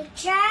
Ako,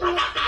Ha ha ha!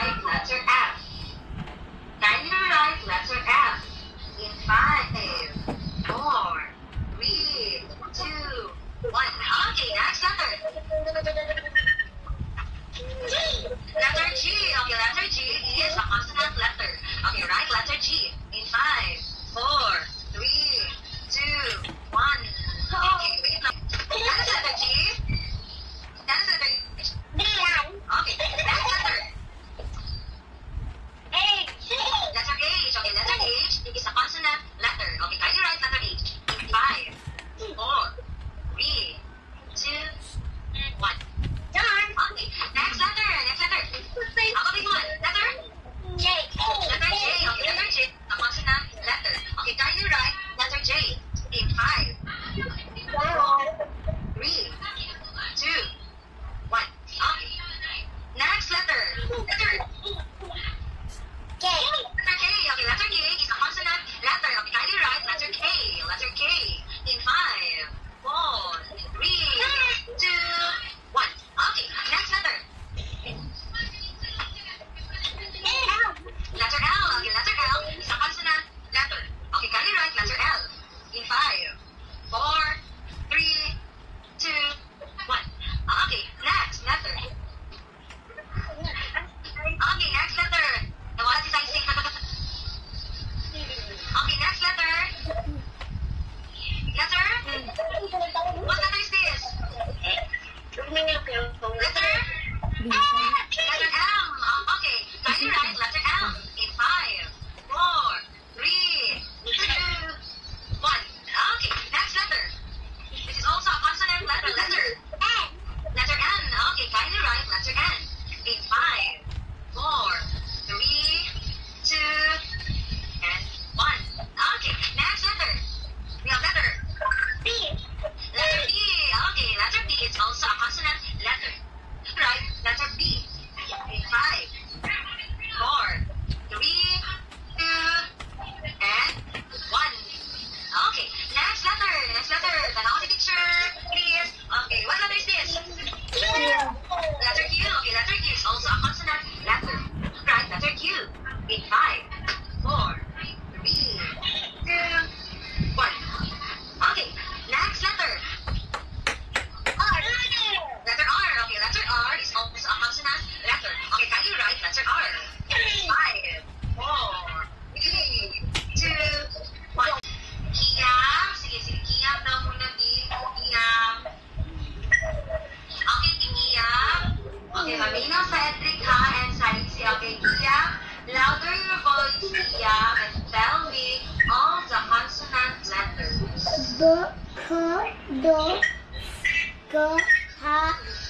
right letter F. Can you write letter F in five, four, three, two, one? Okay, next letter. G. Letter G. Okay, letter G is a consonant letter. Okay, write letter G in five, four,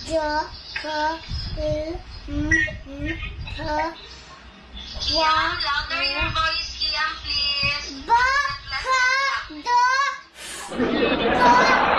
这和呃嗯嗯和花和的。